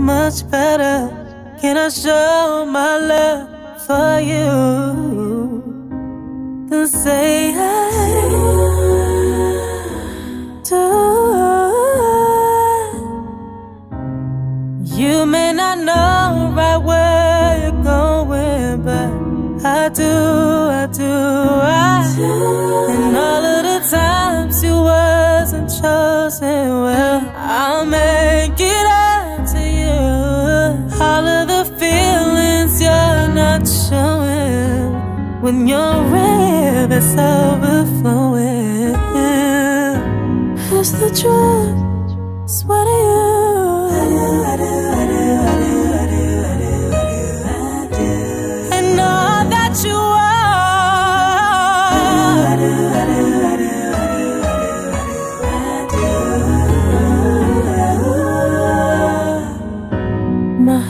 much better can I show my love for you than say I do? You may not know right where you're going, but I do, I do, I do. And all of the times you wasn't chosen, well, I'll All of the feelings you're not showing when your river's overflowing. It's the truth,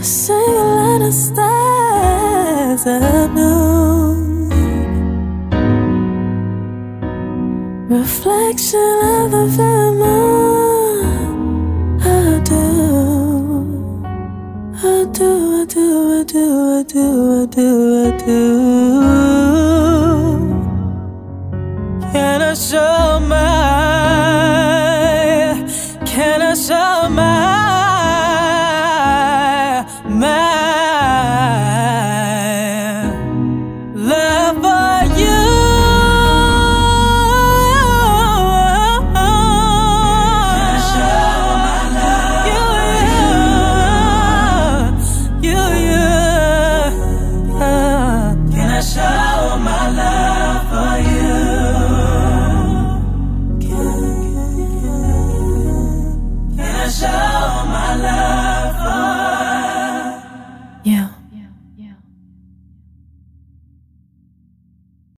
do. My single letter stars of blue Reflection of the full moon I do I do, I do, I do, I do, I do, I do Can I show my